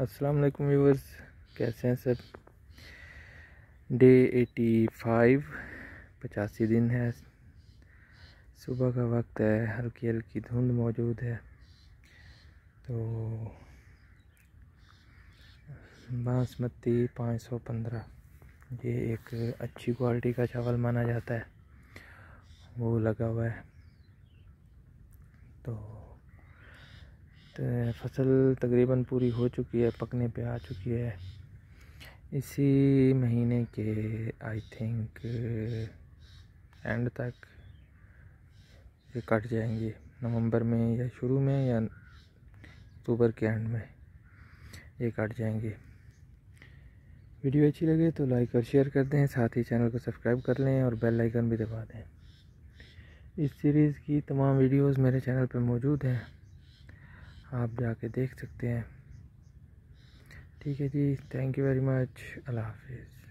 अस्सलाम वालेकुम व्यूवर्स कैसे हैं सब? डे एटी फाइव पचासी दिन है। सुबह का वक्त है। हल्की हल्की धुंध मौजूद है। तो बासमती पाँच सौ पंद्रह। ये एक अच्छी क्वालिटी का चावल माना जाता है। वो लगा हुआ है। तो तो फ़सल तकरीबन पूरी हो चुकी है, पकने पे आ चुकी है। इसी महीने के आई थिंक एंड तक ये कट जाएँगे। नवंबर में या शुरू में या अक्टूबर के एंड में ये कट जाएँगे। वीडियो अच्छी लगे तो लाइक और शेयर कर दें, साथ ही चैनल को सब्सक्राइब कर लें और बेल आइकन भी दबा दें। इस सीरीज़ की तमाम वीडियोस मेरे चैनल पर मौजूद हैं। आप जाके देख सकते हैं। ठीक है जी thank you very much Allah हाफिज़।